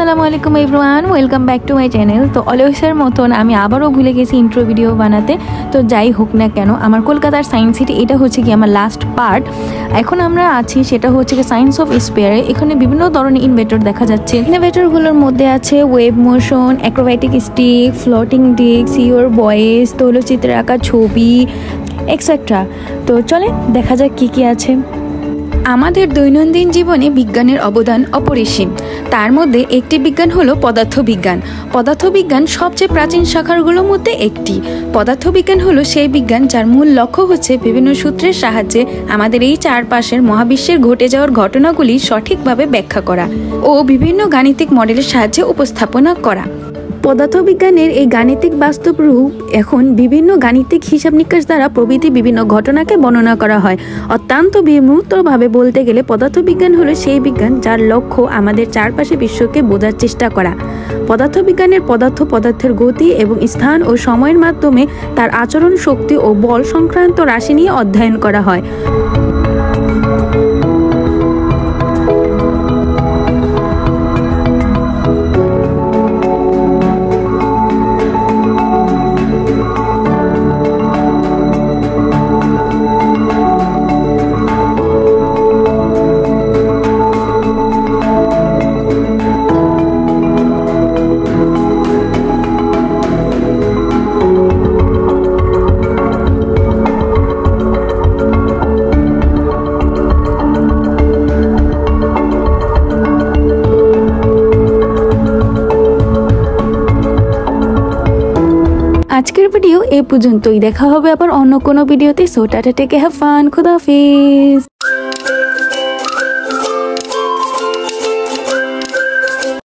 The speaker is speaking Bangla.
আসসালামু আলাইকুম everyone welcome back to my channel তো অলওয়েসের মতন আমি আবারও ভুলে গেছি ইন্ট্রো ভিডিও বানাতে। তো যাই হোক না কেন, আমার কলকাতার সায়েন্স সিটি এটা হচ্ছে কি আমার লাস্ট পার্ট এখন আমরা আছি, সেটা হচ্ছে কি সায়েন্স অফ স্পেয়ারে এখানে বিভিন্ন ধরনের ইনভেটর দেখা যাচ্ছে। ইনভেটরগুলোর মধ্যে আছে wave motion acrobatic stick floating ডিক সিওর বয়েস তৈলচিত্রে আঁকা ছবি এক্সেট্রা তো চলে দেখা যাক কি কি আছে। আমাদের দৈনন্দিন জীবনে বিজ্ঞানের অবদান অপরিসীম। তার মধ্যে একটি বিজ্ঞান হলো পদার্থবিজ্ঞান। পদার্থবিজ্ঞান সবচেয়ে প্রাচীন শাখাগুলোর মধ্যে একটি। পদার্থবিজ্ঞান হলো সেই বিজ্ঞান যার মূল লক্ষ্য হচ্ছে বিভিন্ন সূত্রের সাহায্যে আমাদের এই চারপাশের মহাবিশ্বের ঘটে যাওয়ার ঘটনাগুলি সঠিকভাবে ব্যাখ্যা করা ও বিভিন্ন গাণিতিক মডেলের সাহায্যে উপস্থাপনা করা। পদার্থবিজ্ঞানের এই গাণিতিক বাস্তব রূপ এখন বিভিন্ন গাণিতিক হিসাব নিকাশ দ্বারা প্রভৃতি বিভিন্ন ঘটনাকে বর্ণনা করা হয়। অত্যন্ত বিমূর্তভাবে বলতে গেলে পদার্থবিজ্ঞান হলো সেই বিজ্ঞান যার লক্ষ্য আমাদের চারপাশে বিশ্বকে বোঝার চেষ্টা করা। পদার্থবিজ্ঞানের পদার্থ পদার্থের গতি এবং স্থান ও সময়ের মাধ্যমে তার আচরণ শক্তি ও বল সংক্রান্ত রাশি নিয়ে অধ্যয়ন করা হয়। আজকের ভিডিও এ পর্যন্তই। দেখা হবে আবার অন্য কোনো ভিডিওতে so tata take care have fun খুদাফিজ